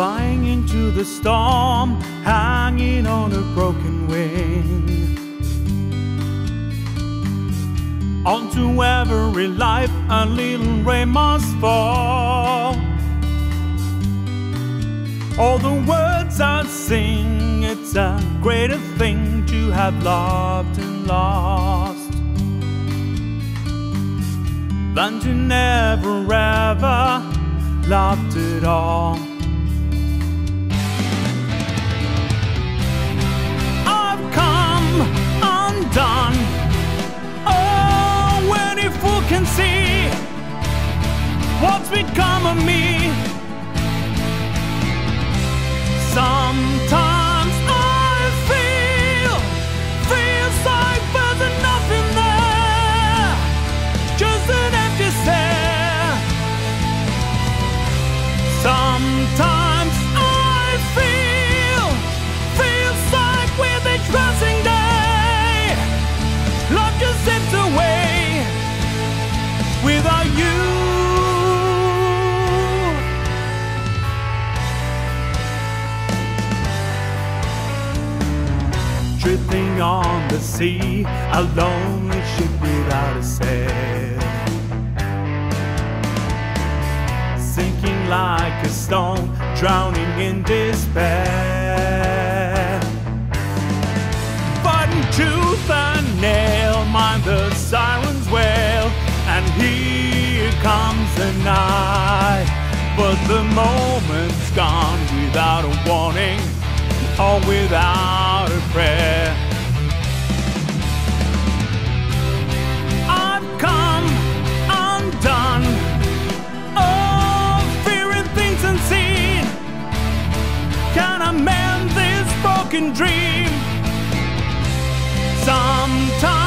flying into the storm, hanging on a broken wing. Onto every life, a little rain must fall. All the words I sing, it's a greater thing to have loved and lost than to never ever loved at all. Become of me. Sometimes I feel, feels like there's nothing there, just an empty stare. Sometimes the sea, a lonely ship without a sail. Sinking like a stone, drowning in despair. Fighting tooth and nail, mind the sirens wail, and here comes the night. But the moment's gone without a warning or without a prayer. Broken dream? Sometimes.